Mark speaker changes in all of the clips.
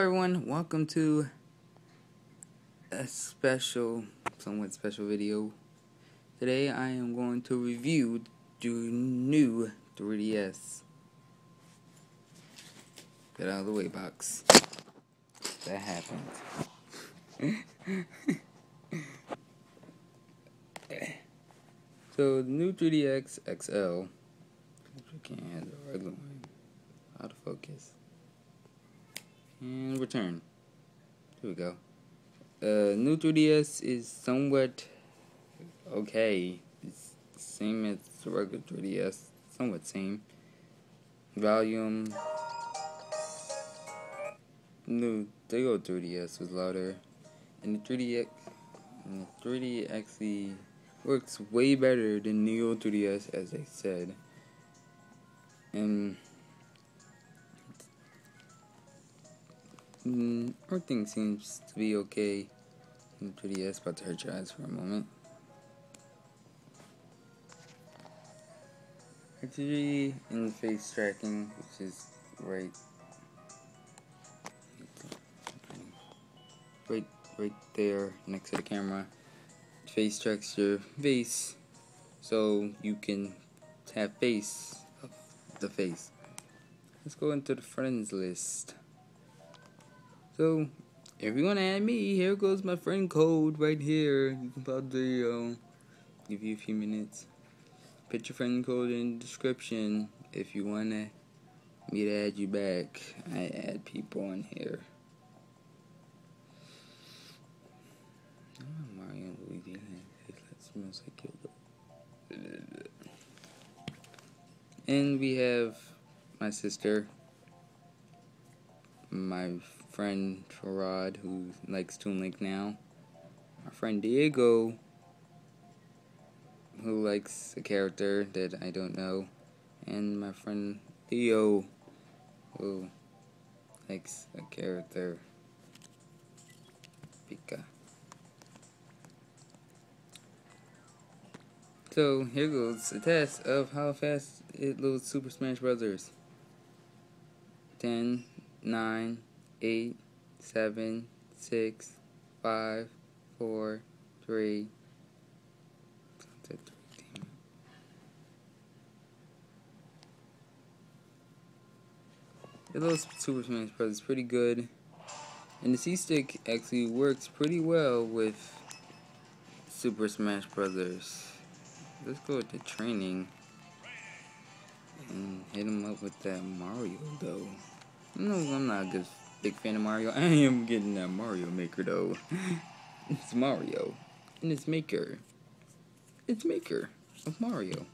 Speaker 1: everyone, welcome to a special, somewhat special video. Today I am going to review the new 3DS. Get out of the way, box. That happened. so, the new 3DS XL. I Can't have the regular one. Out of focus. And return. Here we go. Uh, new 3DS is somewhat okay. It's same as regular 3DS. Somewhat same. Volume. New the old 3DS was louder. And the 3DS and the 3D actually works way better than old 3DS as I said. And Mm, everything seems to be okay. I'm pretty ass about to hurt your eyes for a moment. Actually, in face tracking, which is right, right, right there next to the camera. Face tracks your face, so you can have face of the face. Let's go into the friends list. So, if you want to add me, here goes my friend code right here. You can probably uh, give you a few minutes. Put your friend code in the description if you want to me to add you back. I add people on here. Oh. And we have my sister, my friend Farad, who likes Toon Link now. My friend Diego, who likes a character that I don't know. And my friend Theo, who likes a character. Pika. So here goes a test of how fast it loads Super Smash Brothers. 10, 9, eight, seven, six, five, four, three. The little Super Smash Bros. is pretty good. And the C-Stick actually works pretty well with Super Smash Brothers. Let's go the training. And hit him up with that Mario, though. No, I'm not a good big fan of Mario. I am getting that Mario Maker though. it's Mario. And it's Maker. It's Maker of Mario.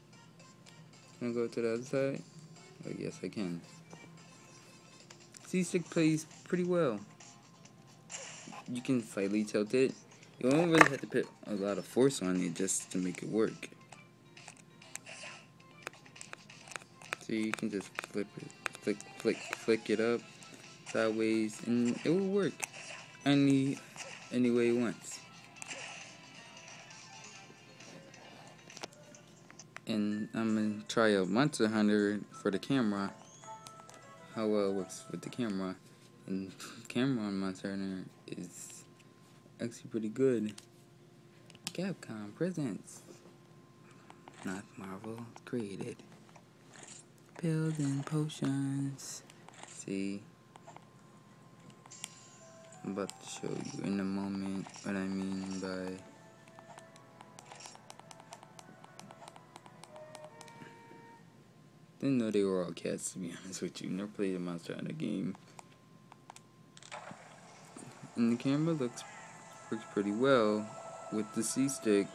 Speaker 1: Can I go to the other side? Oh, yes, I can. C-Stick plays pretty well. You can slightly tilt it. You don't really have to put a lot of force on it just to make it work. So you can just flip it, flick, flick, flick it up sideways, and it will work any any way it wants. And I'm gonna try a Monster Hunter for the camera. How well it works with the camera. And camera on Monster Hunter is actually pretty good. Capcom presents. Not Marvel created. Building potions. See. I'm about to show you in a moment what I mean by Didn't know they were all cats to be honest with you. Never played a Monster Hunter game. And the camera looks works pretty well with the C stick.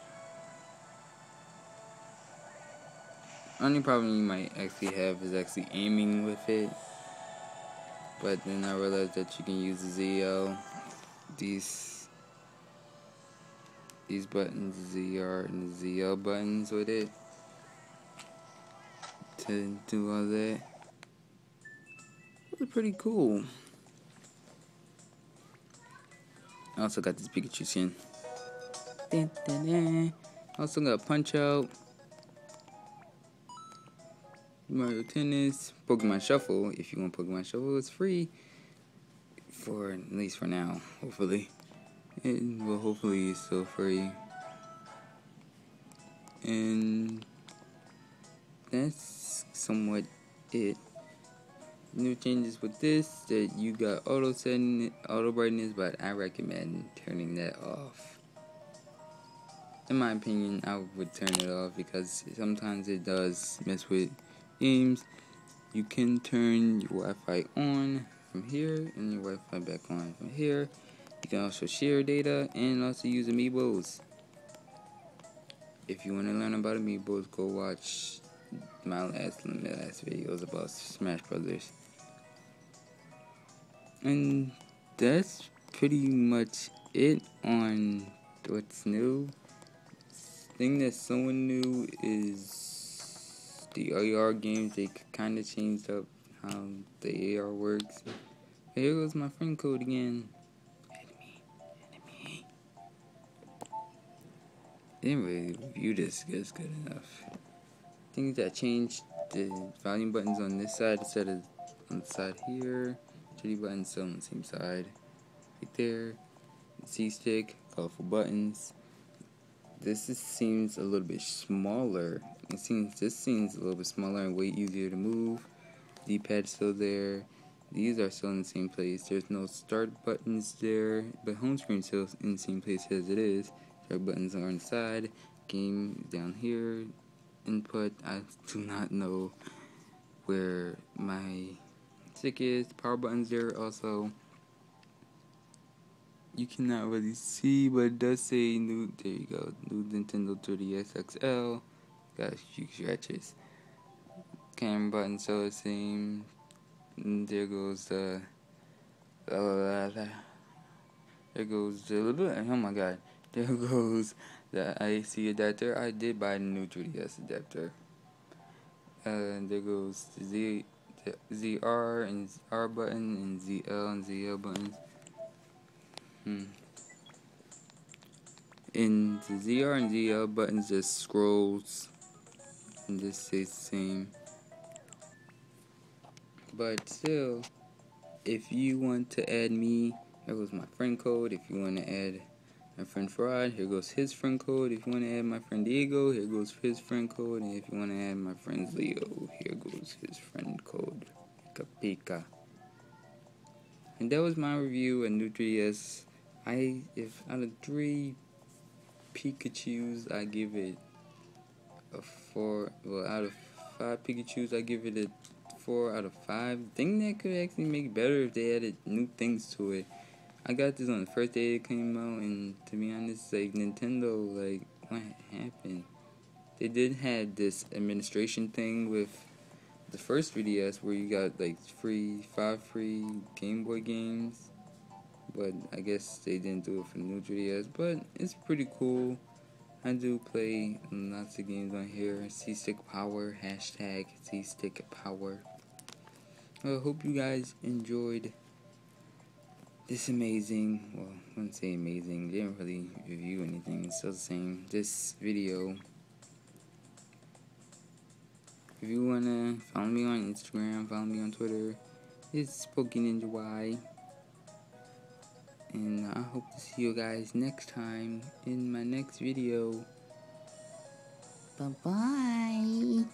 Speaker 1: Only problem you might actually have is actually aiming with it. But then I realized that you can use the ZL, these these buttons, ZR and ZL buttons with it to do all that. It was pretty cool. I also got this Pikachu skin. Dun, dun, dun. Also got Punch Out. Mario Tennis, Pokemon Shuffle. If you want Pokemon Shuffle, it's free. For at least for now, hopefully. And will hopefully it's still free. And that's somewhat it. New changes with this that you got auto setting auto brightness, but I recommend turning that off. In my opinion, I would turn it off because sometimes it does mess with games. You can turn your Wi-Fi on from here and your Wi-Fi back on from here. You can also share data and also use amiibos. If you want to learn about amiibos, go watch my last my last videos about Smash Brothers. And that's pretty much it on what's new. Thing that's so new is the AR games. They kind of changed up how the AR works. Here goes my friend code again. Enemy, enemy. Didn't really review this good enough. Things that changed the volume buttons on this side instead of on the side here. Shitty buttons still on the same side. Right there. C stick, colorful buttons. This is, seems a little bit smaller. It seems this seems a little bit smaller and way easier to move. D-pad still there. These are still in the same place. There's no start buttons there, but home screen still in the same place as it is. Start buttons are on the side. Game down here. Input. I do not know where my stick is. Power buttons there also. You cannot really see, but it does say new. There you go. New Nintendo 3DS XL. Got a few scratches. Camera button the same. And there goes the. Uh, there goes the. Oh my god. There goes the IC adapter. I did buy a new 3DS adapter. And there goes the Z ZR and R button and ZL and ZL buttons. Hmm. In the ZR and ZL buttons just scrolls and stays the same. But still, if you want to add me, here goes my friend code. If you want to add my friend Fraud, here goes his friend code. If you want to add my friend Diego, here goes his friend code. And if you want to add my friend Leo, here goes his friend code. Pika Pika. And that was my review of 3DS. I, if out of three Pikachus, I give it a four. Well, out of five Pikachus, I give it a four out of five. Thing that could actually make better if they added new things to it. I got this on the first day it came out, and to be honest, like Nintendo, like what happened? They did have this administration thing with the first 3DS where you got like free five free Game Boy games, but I guess they didn't do it for the new 3DS. But it's pretty cool. I do play lots of games on here. C Stick Power hashtag C Stick Power. I hope you guys enjoyed this amazing, well, I wouldn't say amazing, didn't really review anything, it's still the same, this video. If you wanna follow me on Instagram, follow me on Twitter, it's PokeNinja Y. And I hope to see you guys next time in my next video. Bye-bye.